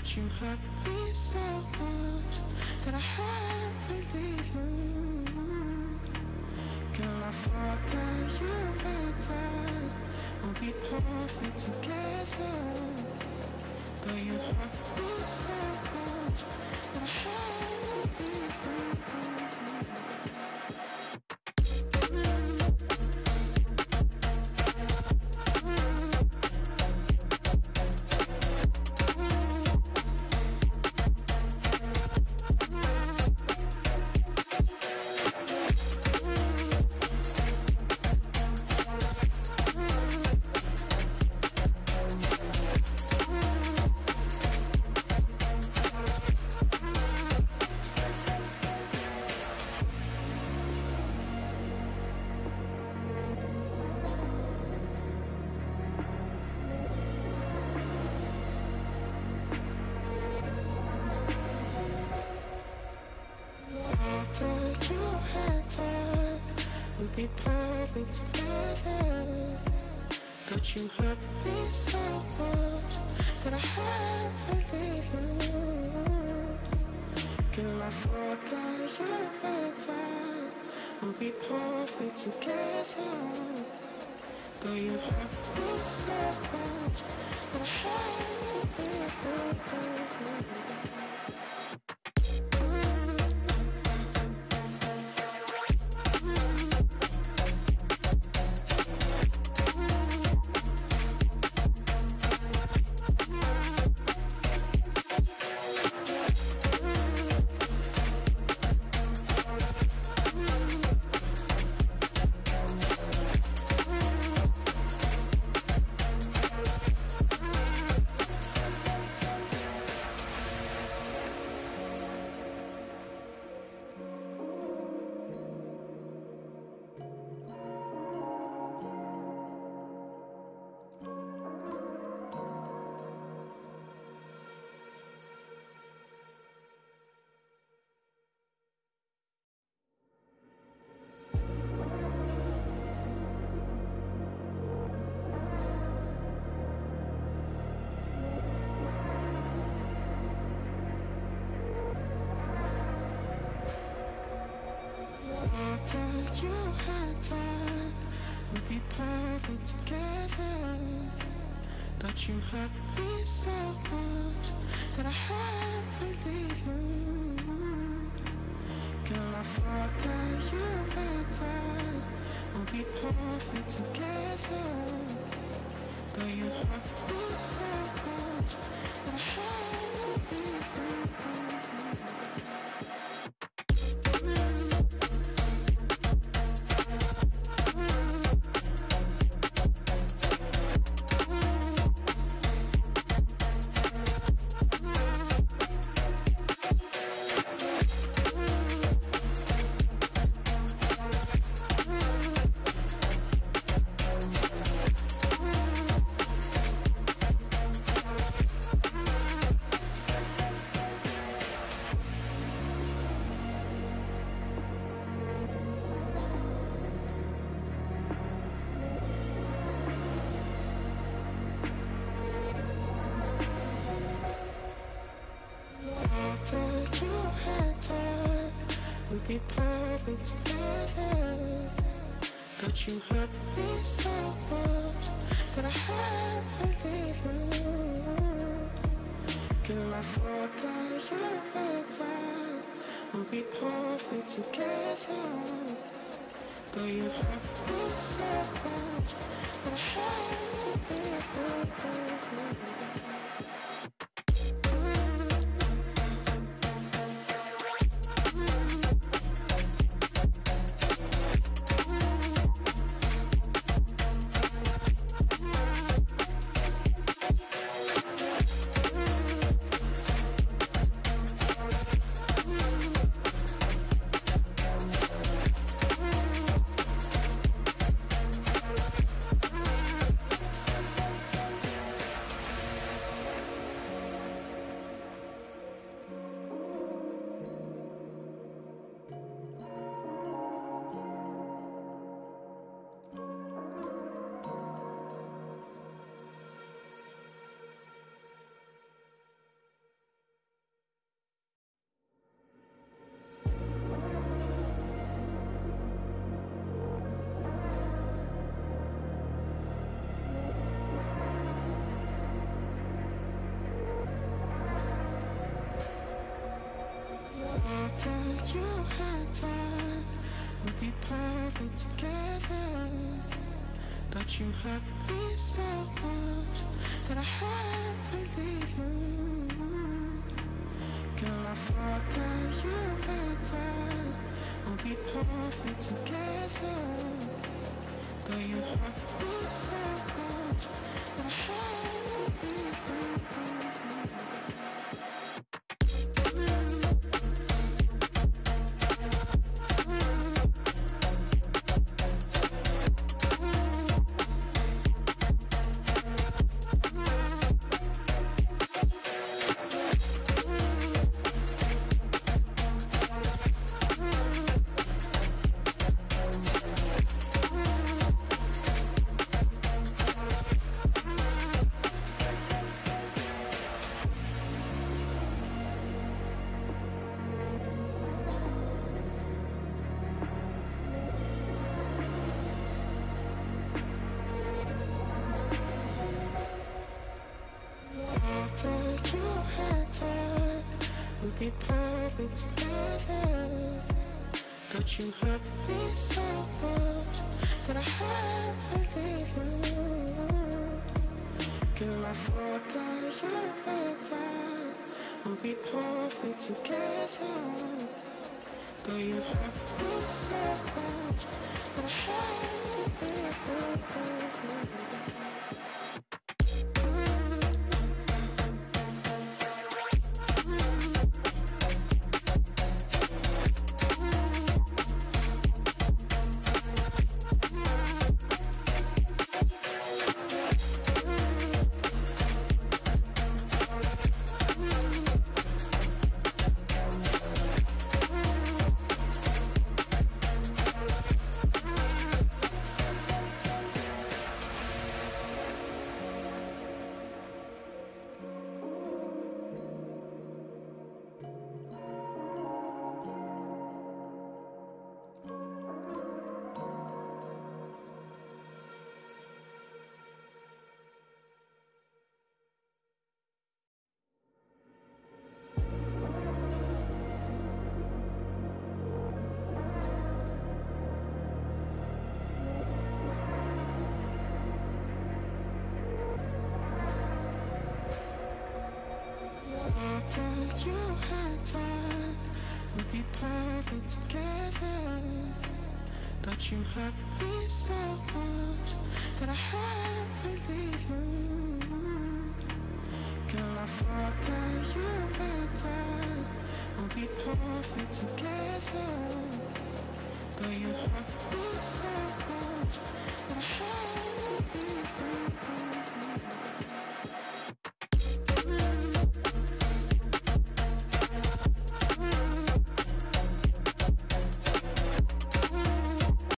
But you hurt me so much that I had to leave you. Girl, I thought that you and I would be perfect together. But you hurt me so much that I had to leave you. Be perfect together. But you hurt me so much that I had to leave you. Girl, I thought that you and I would be perfect together. But you hurt me so much that I had to leave you. You hurt me so much that I had to leave you. Girl, I thought that you and I would be perfect together. But you hurt me so much that I had together. But you hurt me so much that I had to leave you. Girl, I thought that you and I would be perfect together. But you hurt me so much that I had to leave you. That you had time would be perfect together. But you hurt me so much that I had to leave you. Girl, I thought that you I would be perfect together. But you hurt me so much that I had to leave you. Perfect together. But you hurt me so much that I had to leave you. Girl, I thought that you and I would be perfect together. But you hurt me so much that I had to leave you. be perfect together. But you hurt me so much that I had to leave you. Girl, I thought that you and I would be perfect together. But you hurt me so much that I had to leave you.